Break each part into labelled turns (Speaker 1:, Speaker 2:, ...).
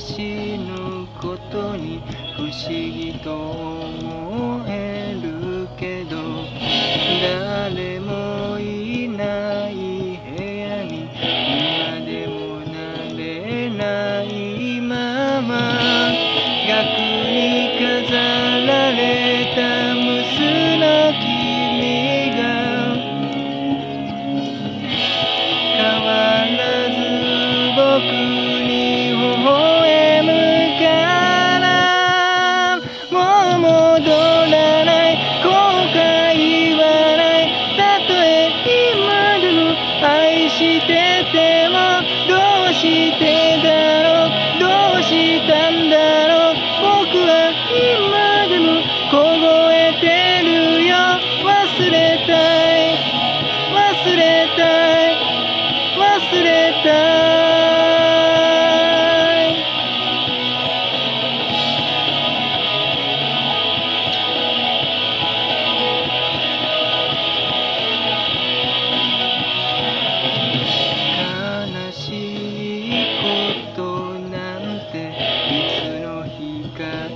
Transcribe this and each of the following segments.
Speaker 1: 私のことに不思議と思えるけど誰もいない部屋に今でも慣れないまま額に飾るしててもどうしてだろう。どうしたんだろう。僕は今でも凍えてるよ。忘れたい。忘れたい。忘れたい。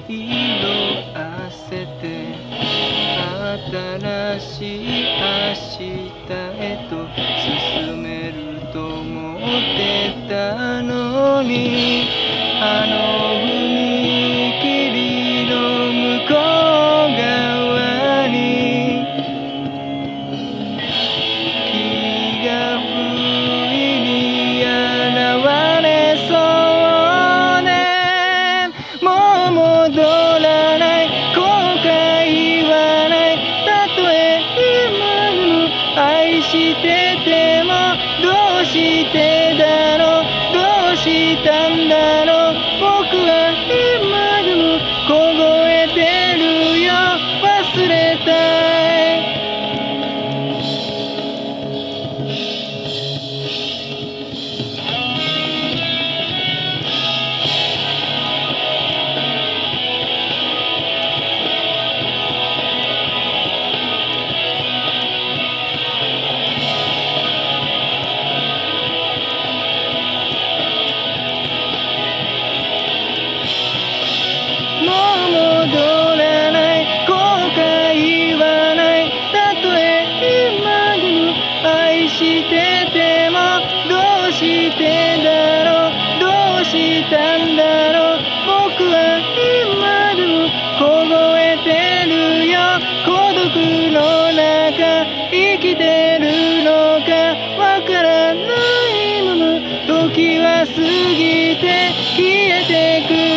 Speaker 1: 色あせて新しい明日へと進めると思ってたのにあのてだろう。どうしたんだろう。てんだろう。どうしたんだろう。僕は今でも凍えてるよ。孤独の中生きてるのか。わからないまま。時は過ぎて消えてく。